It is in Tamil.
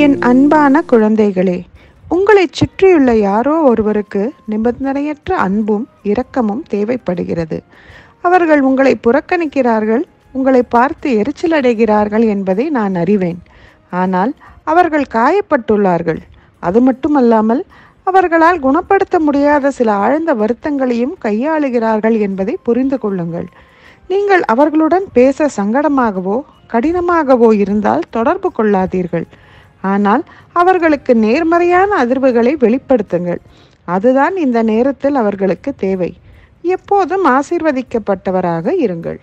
என் அன்பான குழந்தைகளே உங்களைச் சுற்றியுள்ள யாரோ ஒருவருக்கு நிபந்தனையற்ற அன்பும் இரக்கமும் தேவைப்படுகிறது. அவர்கள் உங்களை புறக்கணிக்கிறார்கள் உங்களை பார்த்து எரிச்சலடைகிறார்கள் என்பதை நான் அறிவேன். ஆனால் அவர்கள் காயப்பட்டுள்ளார்கள். அது மட்டுமல்லாமல் அவர்களால் குணப்படுத்த முடியாத சில ஆழ்ந்த வருத்தங்களையும் கையாளுகிறார்கள் என்பதை புரிந்து கொள்ளுங்கள். நீங்கள் அவர்களுடன் பேச சங்கடமாகவோ கடினமாகவோ இருந்தால் தொடர்பு கொள்ளாதீர்கள். ஆனால் அவர்களுக்கு நேர்மறையான அதிர்வுகளை வெளிப்படுத்துங்கள். அதுதான் இந்த நேரத்தில் அவர்களுக்கு தேவை. எப்போதும் ஆசீர்வதிக்கப்பட்டவராக இருங்கள்.